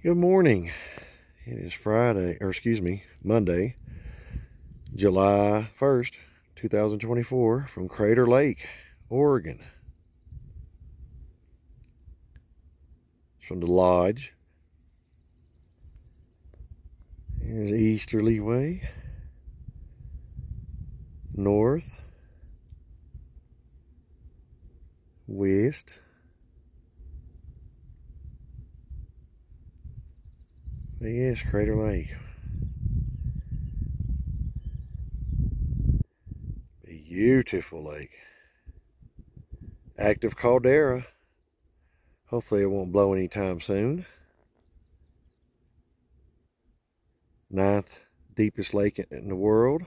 Good morning. It is Friday, or excuse me, Monday, July 1st, 2024 from Crater Lake, Oregon. It's From the lodge. Here's Easterly Way. North. West. Yes, Crater Lake. Beautiful lake. Active caldera. Hopefully it won't blow anytime soon. Ninth deepest lake in the world.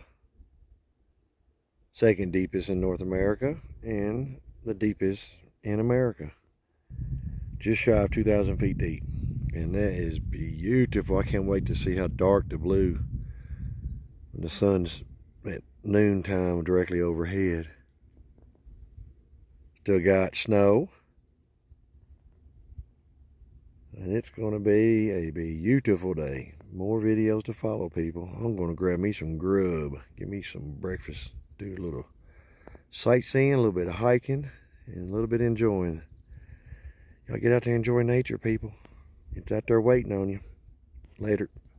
Second deepest in North America. And the deepest in America. Just shy of 2,000 feet deep. And that is beautiful. I can't wait to see how dark the blue when the sun's at noontime directly overhead. Still got snow. And it's going to be a beautiful day. More videos to follow, people. I'm going to grab me some grub. Give me some breakfast. Do a little sightseeing, a little bit of hiking, and a little bit enjoying. Y'all get out there enjoy nature, people. It's out there waiting on you. Later.